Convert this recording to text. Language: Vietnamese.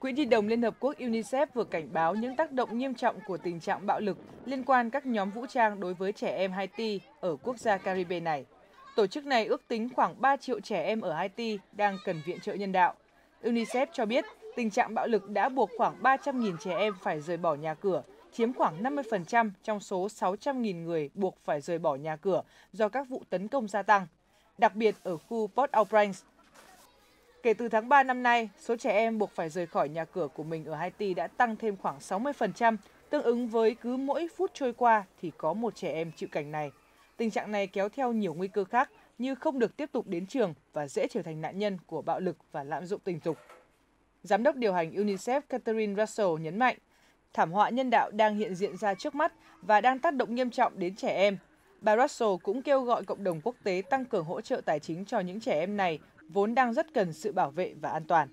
Quỹ Nhi đồng Liên Hợp Quốc UNICEF vừa cảnh báo những tác động nghiêm trọng của tình trạng bạo lực liên quan các nhóm vũ trang đối với trẻ em Haiti ở quốc gia Caribe này. Tổ chức này ước tính khoảng 3 triệu trẻ em ở Haiti đang cần viện trợ nhân đạo. UNICEF cho biết tình trạng bạo lực đã buộc khoảng 300.000 trẻ em phải rời bỏ nhà cửa, chiếm khoảng 50% trong số 600.000 người buộc phải rời bỏ nhà cửa do các vụ tấn công gia tăng, đặc biệt ở khu Port-au-Prince, Kể từ tháng 3 năm nay, số trẻ em buộc phải rời khỏi nhà cửa của mình ở Haiti đã tăng thêm khoảng 60%, tương ứng với cứ mỗi phút trôi qua thì có một trẻ em chịu cảnh này. Tình trạng này kéo theo nhiều nguy cơ khác như không được tiếp tục đến trường và dễ trở thành nạn nhân của bạo lực và lạm dụng tình dục. Giám đốc điều hành UNICEF Catherine Russell nhấn mạnh, thảm họa nhân đạo đang hiện diện ra trước mắt và đang tác động nghiêm trọng đến trẻ em. Bà Russell cũng kêu gọi cộng đồng quốc tế tăng cường hỗ trợ tài chính cho những trẻ em này vốn đang rất cần sự bảo vệ và an toàn.